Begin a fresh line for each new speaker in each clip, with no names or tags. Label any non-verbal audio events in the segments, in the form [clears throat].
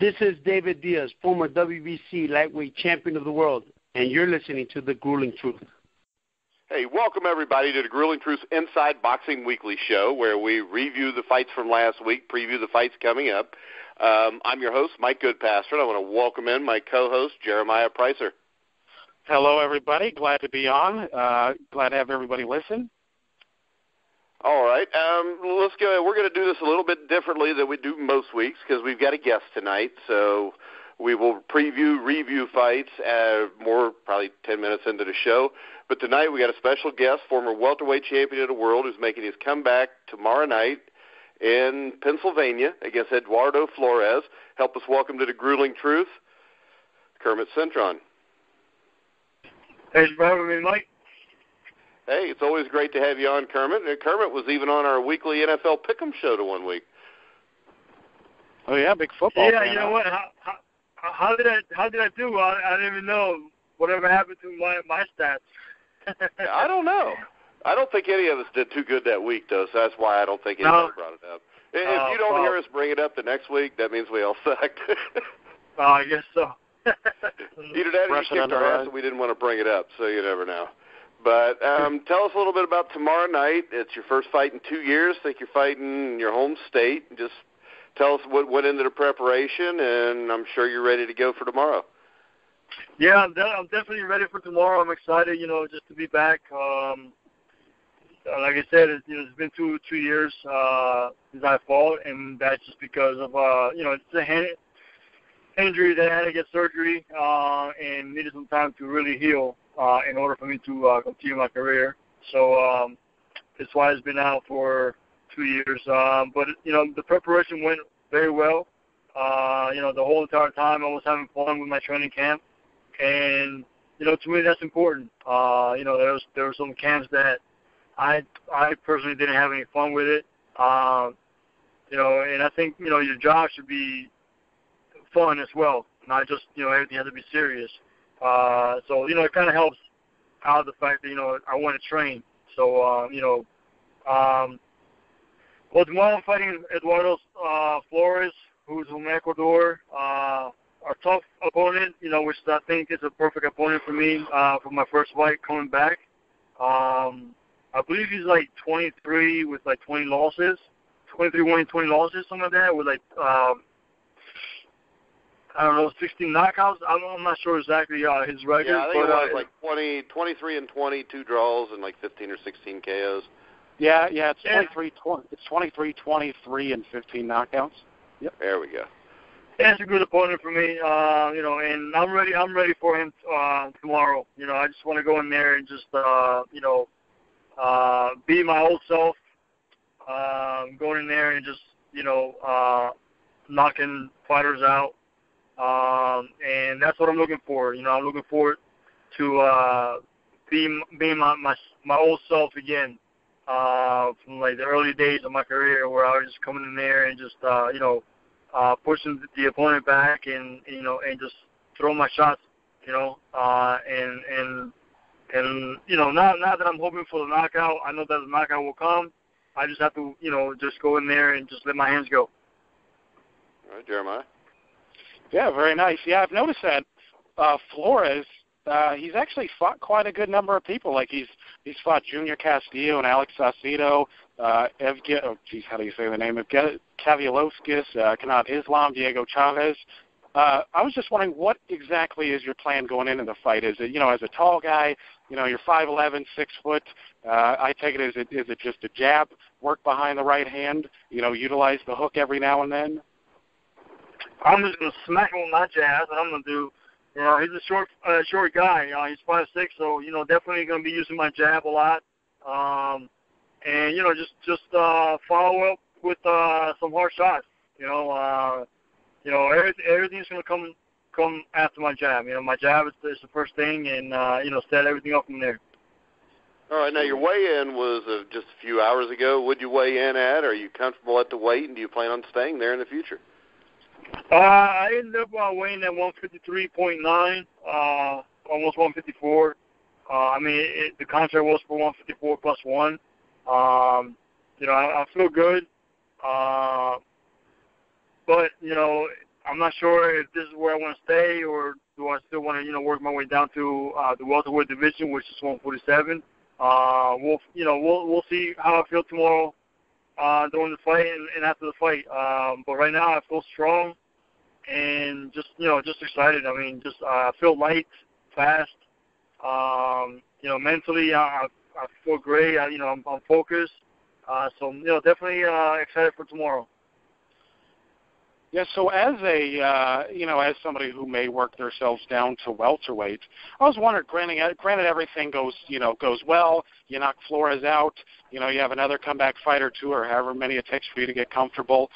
This is David Diaz, former WBC lightweight champion of the world, and you're listening to The Grueling Truth.
Hey, welcome everybody to the Grueling Truth Inside Boxing Weekly Show, where we review the fights from last week, preview the fights coming up. Um, I'm your host, Mike Goodpaster, and I want to welcome in my co-host, Jeremiah Preisser.
Hello, everybody. Glad to be on. Uh, glad to have everybody listen.
All right, um, let's go. We're going to do this a little bit differently than we do most weeks because we've got a guest tonight. So we will preview, review fights uh, more probably 10 minutes into the show. But tonight we got a special guest, former welterweight champion of the world, who's making his comeback tomorrow night in Pennsylvania against Eduardo Flores. Help us welcome to the grueling truth, Kermit Cintron.
Thanks for having me, Mike.
Hey, it's always great to have you on, Kermit. And Kermit was even on our weekly NFL Pick'em show to one week.
Oh yeah, big football.
Yeah,
fan,
you know
huh?
what? How, how, how did I how did I do? I, I didn't even know whatever happened to my my stats. [laughs]
I don't know. I don't think any of us did too good that week, though. So that's why I don't think anybody
No.
brought it up. If
Oh,
you don't
well.
hear us bring it up the next week, that means we all [laughs] sucked.
oh, I guess so. [laughs]
Either that or you
Brush
kicked our ass and we didn't want to bring it up, so you never know. But um, tell us a little bit about tomorrow night. It's your first fight in two years. I think you're fighting in your home state. Just tell us what went into the preparation, and I'm sure you're ready to go for tomorrow.
Yeah, I'm, de- I'm definitely ready for tomorrow. I'm excited, you know, just to be back. Um, like I said, it, you know, it's been two two years uh, since I fought, and that's just because of uh, you know, it's a hand injury that I had to get surgery uh, and needed some time to really heal uh, in order for me to uh, continue my career. So um, that's why it's been out for two years. Um, but you know, the preparation went very well. Uh, you know, the whole entire time I was having fun with my training camp and you know, to me that's important. Uh, you know, there was there were some camps that I I personally didn't have any fun with it. Um, you know, and I think you know your job should be fun as well, not just you know everything has to be serious. Uh, so you know, it kind of helps out the fact that you know I want to train. So uh, you know, um, well tomorrow I'm fighting Eduardo uh, Flores, who's from Ecuador. Uh, a tough opponent, you know, which I think is a perfect opponent for me uh, for my first fight coming back. Um, I believe he's like 23 with like 20 losses, 23 winning, 20 losses, something like that, with like um, I don't know, 16 knockouts. I'm, I'm not sure exactly uh, his record,
Yeah, I think
but
it was
uh,
like 20, 23 and 20, two draws and like 15 or 16 KOs.
Yeah, yeah. It's
Yeah.
23, 20, It's 23, 23, and 15 knockouts. Yep.
There we go.
that's a good opponent for me. Uh, you know, and I'm ready. I'm ready for him uh, tomorrow. You know, I just want to go in there and just uh, you know uh, be my old self. Um, going in there and just you know uh, knocking fighters out. Um, and that's what I'm looking for. You know, I'm looking forward to uh, being being my, my my old self again. Uh, from like the early days of my career, where I was just coming in there and just uh, you know uh, pushing the opponent back and you know and just throw my shots, you know, uh, and and and you know now now that I'm hoping for the knockout, I know that the knockout will come. I just have to you know just go in there and just let my hands go.
All right, Jeremiah.
Yeah, very nice. Yeah, I've noticed that uh, Flores. Uh, he's actually fought quite a good number of people. Like he's he's fought Junior Castillo and Alex Saucedo, uh, Evge- oh, geez, how do you say the name? Evge- Kavilovskis, uh, Kanat Islam, Diego Chavez. Uh, I was just wondering, what exactly is your plan going into the fight? Is it, you know, as a tall guy, you know, you're 5'11", 6 foot. Uh, I take it as it is it just a jab, work behind the right hand, you know, utilize the hook every now and then.
I'm just gonna smack him with my jab, and I'm gonna do. You know, he's a short, uh, short guy. You know, he's five six, so you know, definitely gonna be using my jab a lot. Um, and you know, just just uh, follow up with uh, some hard shots. You know, uh, you know, everything, everything's gonna come come after my jab. You know, my jab is, is the first thing, and uh, you know, set everything up from there.
All right, now your weigh-in was uh, just a few hours ago. Would you weigh in at? Are you comfortable at the weight, and do you plan on staying there in the future?
Uh, I ended up uh, weighing at 153.9, uh, almost 154. Uh, I mean, it, the contract was for 154 plus one. Um, you know, I, I feel good. Uh, but you know, I'm not sure if this is where I want to stay or do I still want to, you know, work my way down to uh, the welterweight division, which is 147. Uh, we'll, you know, we'll we'll see how I feel tomorrow uh, during the fight and, and after the fight. Um, but right now, I feel strong and just, you know, just excited. I mean, just uh, I feel light, fast. Um, you know, mentally, I, I feel great. I, you know, I'm, I'm focused. Uh, so, you know, definitely uh, excited for tomorrow.
Yeah, so as a uh, you know, as somebody who may work themselves down to welterweight, I was wondering, granted, granted everything goes you know goes well, you knock Flores out, you know, you have another comeback fight or two, or however many it takes for you to get comfortable.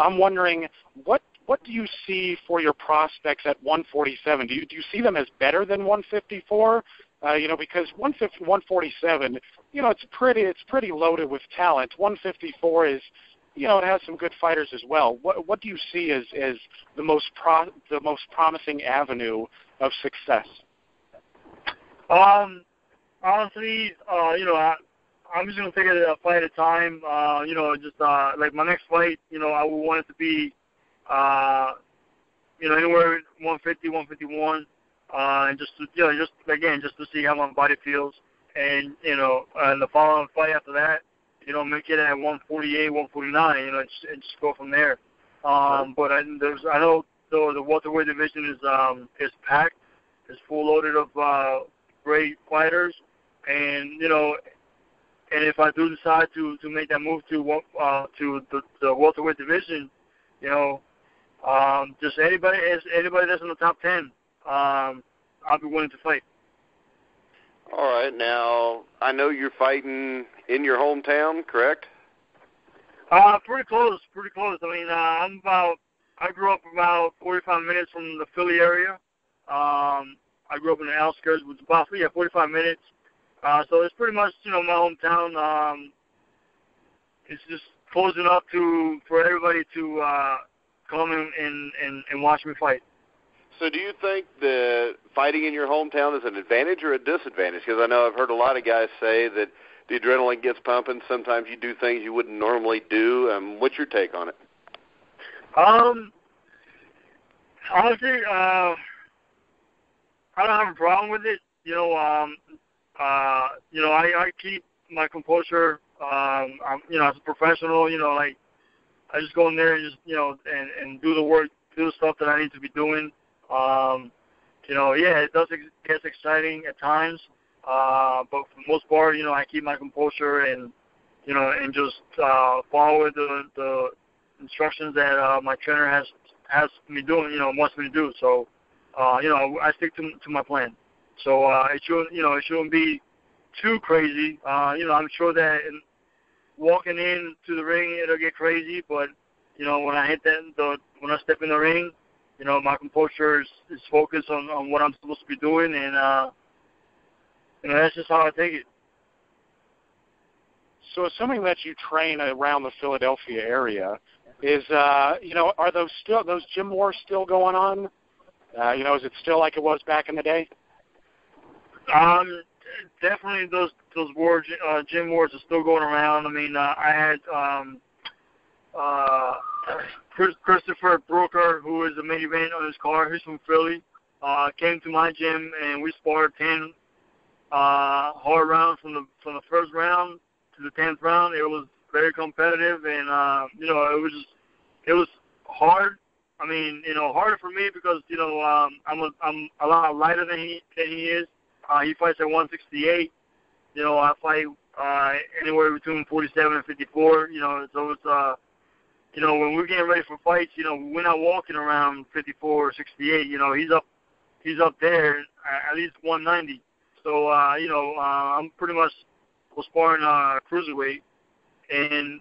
I'm wondering what what do you see for your prospects at 147? Do you do you see them as better than 154? Uh, you know, because 150, 147, you know, it's pretty it's pretty loaded with talent. 154 is you know, it has some good fighters as well. What what do you see as as the most pro the most promising avenue of success?
Um, honestly, uh, you know, I, I'm just gonna take it a fight at a time. Uh, you know, just uh, like my next fight, you know, I would want it to be, uh, you know, anywhere 150, 151, uh, and just to, you know, just again, just to see how my body feels, and you know, and the following fight after that, you know, make it at 148, 149, you know, and just, and just go from there. Um, but I, there's, I know the, the welterweight division is um, is packed, is full loaded of uh, great fighters, and you know, and if I do decide to to make that move to uh, to the, the welterweight division, you know, um, just anybody as anybody that's in the top ten, um, I'll be willing to fight.
All right. Now, I know you're fighting in your hometown, correct?
Uh, pretty close, pretty close. I mean, uh, I'm about, I grew up about 45 minutes from the Philly area. Um, I grew up in the outskirts, which is about, yeah, 45 minutes. Uh, so it's pretty much, you know, my hometown. Um, it's just close enough to, for everybody to, uh, come and, and, and, and watch me fight.
So, do you think that fighting in your hometown is an advantage or a disadvantage? Because I know I've heard a lot of guys say that the adrenaline gets pumping. Sometimes you do things you wouldn't normally do. Um, what's your take on it?
Um, honestly, uh, I don't have a problem with it. You know, um, uh, you know, I, I keep my composure. Um, I'm, you know, as a professional, you know, like I just go in there and just, you know, and and do the work, do the stuff that I need to be doing. Um, you know, yeah, it does ex- get exciting at times, uh, but for the most part, you know, I keep my composure and you know, and just uh, follow the the instructions that uh, my trainer has has me doing, you know, wants me to do. So, uh, you know, I stick to to my plan. So uh, it shouldn't, you know, it shouldn't be too crazy. Uh, you know, I'm sure that in, walking in to the ring it'll get crazy, but you know, when I hit that the when I step in the ring, you know, my composure is, is focused on, on what I'm supposed to be doing, and uh, you know, that's just how I take it.
So, assuming that you train around the Philadelphia area, is uh, you know, are those still those gym wars still going on? Uh, you know, is it still like it was back in the day?
Um, definitely those those wars, uh, gym wars are still going around. I mean, uh, I had um, uh, [clears throat] Chris, Christopher Brooker, who is the main event on his car, he's from Philly, uh, came to my gym and we sparred ten uh, hard rounds from the from the first round to the tenth round. It was very competitive, and uh, you know it was just, it was hard. I mean, you know, harder for me because you know um, I'm a, I'm a lot lighter than he than he is. Uh, he fights at 168. You know, I fight uh, anywhere between 47 and 54. You know, so it's uh, you know, when we're getting ready for fights, you know, we're not walking around 54 or 68. You know, he's up, he's up there at least 190. So, uh, you know, uh, I'm pretty much was sparring uh, cruiserweight, and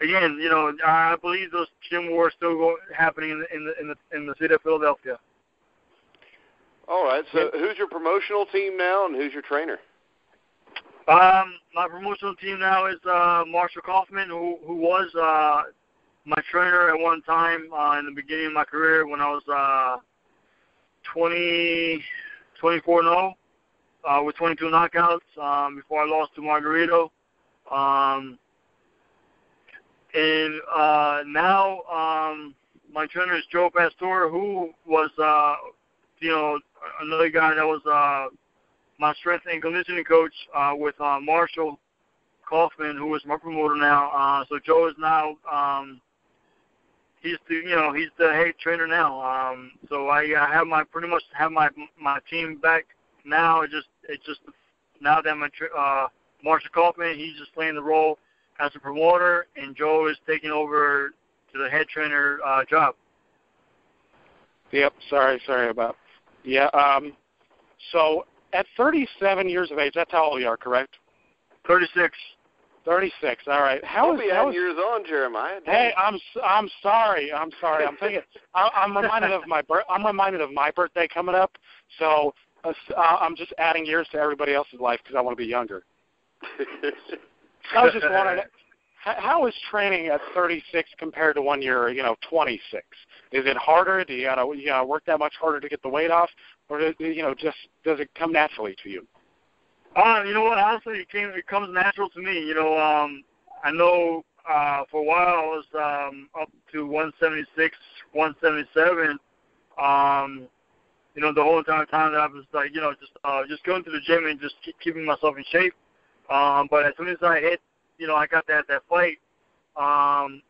again, you know, I believe those gym wars still go, happening in the, in the in the in the city of Philadelphia.
All right. So, who's your promotional team now, and who's your trainer?
Um, my promotional team now is uh, Marshall Kauffman, who who was uh, my trainer at one time uh, in the beginning of my career when I was uh, 20, 24 0 uh, with 22 knockouts um, before I lost to Margarito. Um, and uh, now, um, my trainer is Joe Pastor, who was uh, you know another guy that was uh, my strength and conditioning coach uh, with uh, Marshall Kauffman, who is my promoter now. Uh, so Joe is now um, he's the you know he's the head trainer now. Um, so I, I have my pretty much have my my team back now. It just it just now that my uh, Marshall Kauffman he's just playing the role as a promoter, and Joe is taking over to the head trainer uh, job.
Yep. Sorry. Sorry about. Yeah. Um. So at 37 years of age, that's how old you are, correct?
36.
36. All right. How
Don't
is
be
how
adding
is,
years on, Jeremiah.
Hey, I'm s- I'm sorry. I'm sorry. I'm thinking. [laughs] I, I'm reminded of my bir- I'm reminded of my birthday coming up. So uh, uh, I'm just adding years to everybody else's life because I want to be younger. [laughs] I was just wondering, how is training at 36 compared to when you're, you know, 26? Is it harder? Do you gotta, you gotta work that much harder to get the weight off, or does, you know, just does it come naturally to you?
Uh, you know what? Honestly, it came. It comes natural to me. You know, um, I know uh, for a while I was um, up to 176, 177. Um, you know, the whole entire time that I was like, you know, just uh, just going to the gym and just keep keeping myself in shape. Um, but as soon as I hit, you know, I got that that fight um,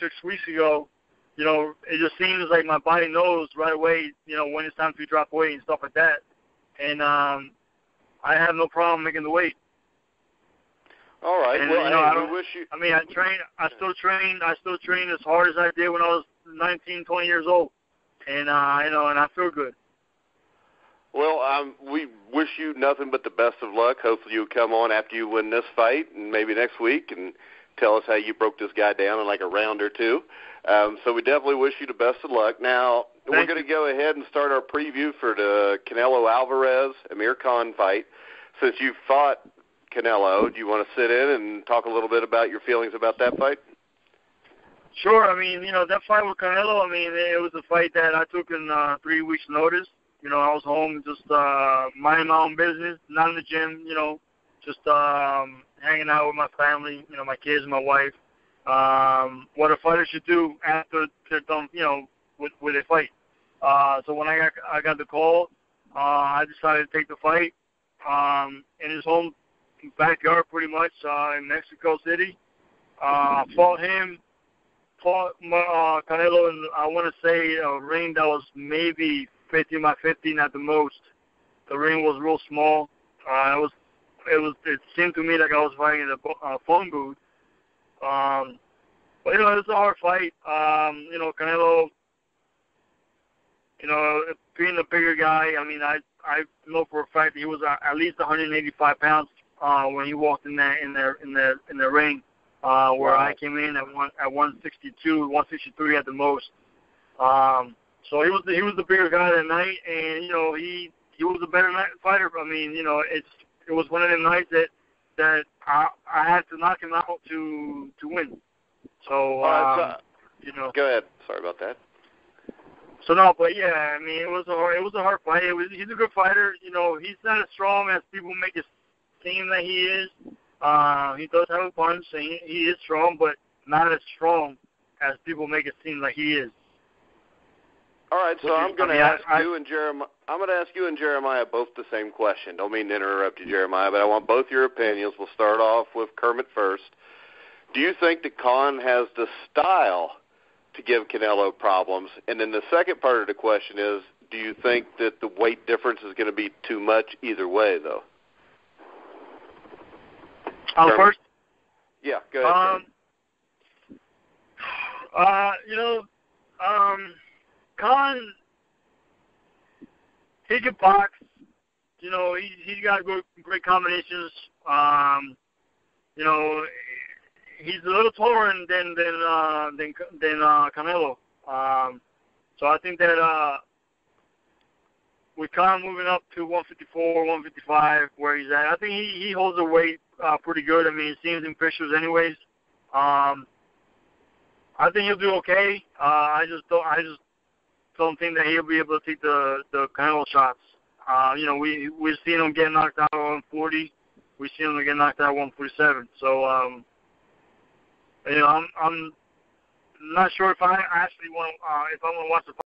six weeks ago. You know, it just seems like my body knows right away, you know, when it's time to drop weight and stuff like that. And um, I have no problem making the weight.
All right.
And,
well,
you know,
hey,
I don't-
wish you.
I mean, I train. I still train. I still train as hard as I did when I was 19, 20 years old, and uh, you know, and I feel good.
Well, um, we wish you nothing but the best of luck. Hopefully, you'll come on after you win this fight, and maybe next week, and tell us how you broke this guy down in like a round or two. Um, so we definitely wish you the best of luck. Now we're going to go ahead and start our preview for the Canelo Alvarez Amir Khan fight. Since you fought Canelo, do you want to sit in and talk a little bit about your feelings about that fight?
Sure. I mean, you know, that fight with Canelo. I mean, it was a fight that I took in uh, three weeks' notice. You know, I was home just uh, minding my own business, not in the gym. You know, just um, hanging out with my family. You know, my kids, and my wife. Um, what a fighter should do after they're done. You know, with with a fight. Uh, so when I got I got the call, uh, I decided to take the fight um, in his home backyard, pretty much uh, in Mexico City. Uh, fought him fought uh, Canelo in I want to say a ring that was maybe 50 by 15 at the most. The ring was real small. Uh, it was it was it seemed to me like I was fighting in a uh, phone booth. Um, but you know it was a hard fight. Um, you know Canelo. You know, being a bigger guy, I mean, I I know for a fact that he was uh, at least 185 pounds uh, when he walked in there in there in the in the ring uh, where
Wow.
I came in at one at 162, 163 at the most. Um, so he was the, he was the bigger guy that night, and you know he he was a better night fighter. I mean, you know, it's it was one of them nights that that I I had to knock him out to to win. So um, you know,
Go ahead. Sorry about that.
so no, but yeah, I mean, it was a hard, it was a hard fight. It was, he's a good fighter. You know, he's not as strong as people make it seem that he is. Uh, he does have a punch, and he, he is strong, but not as strong as people make it seem like he is.
All right, so I'm going
I
to ask
I-
you and Jeremiah. I'm going to ask you and Jeremiah both the same question. Don't mean to interrupt you, Jeremiah, but I want both your opinions. We'll start off with Kermit first. Do you think that Khan has the style to give Canelo problems? And then the second part of the question is, do you think that the weight difference is going to be too much either way, though?
Um,
Sure.
first,
Yeah, go ahead.
um,
Kermit.
uh, you know, um, Khan, he can box. You know, he he got good, great combinations. Um, you know, he's a little taller than than uh, than, than uh, Canelo. Um, so I think that uh, with Khan moving up to 154, 155, where he's at, I think he he holds the weight uh, pretty good. I mean, it seems in pictures, anyways. Um, I think he'll do okay. Uh, I just don't. I just don't think that he'll be able to take the the Canelo shots. Uh, you know, we we've seen him get knocked out at 140. We've seen him get knocked out at 147. So, um, you know, I'm I'm not sure if I actually want uh, if I want to watch the